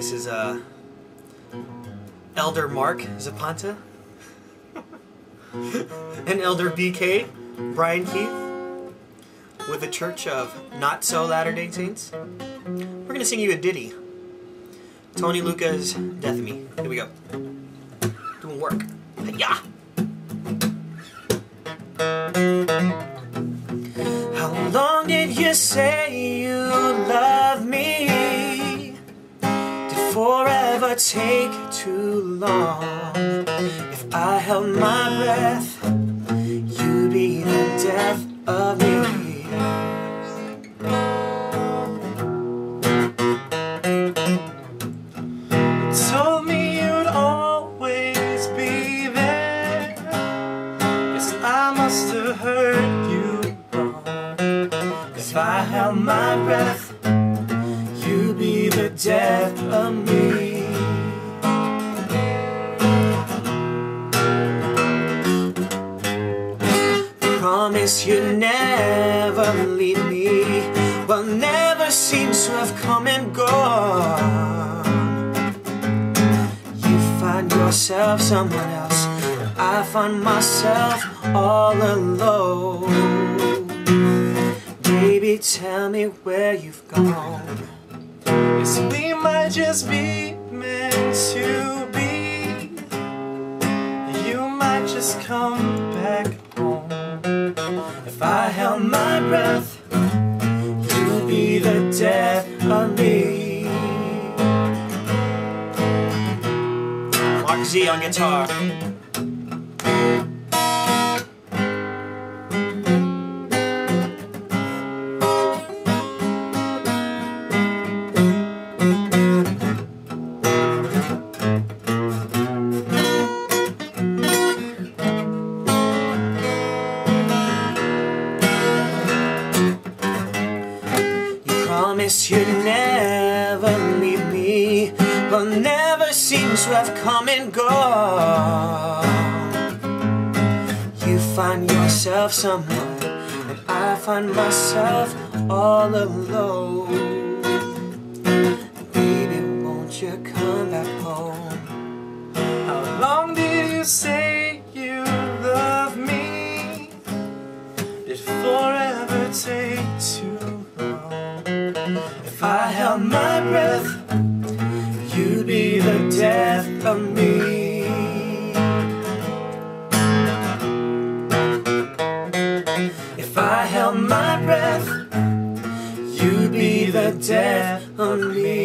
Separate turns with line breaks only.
This is uh, Elder Marc Zapanta and Elder BK Bryan Keith with the Church of Not So Latter Day Saints. We're gonna sing you a ditty. Tony Lucca, Death of Me. Here we go. Doing work. Yeah. How long did you say you love me? Did forever take too long? If I held my breath, you'd be the death of me.
Told me you'd always be there. Guess I must have hurt you wrong.
If I held my breath, the death of me. Promise you'd never leave me, but never seems to have come and gone. You find yourself someone else, I find myself all alone. Baby, tell me where you've gone.
Guess we might just be meant to be. You might just come back home.
If I held my breath, you'd be the death of me. Marc Z on guitar. You promised you'd never leave me, but never seems to have come and gone. You find yourself someone, and I find myself all alone. Baby, won't you come held my breath, you'd be the death of me. If I held my breath, you'd be the death of me.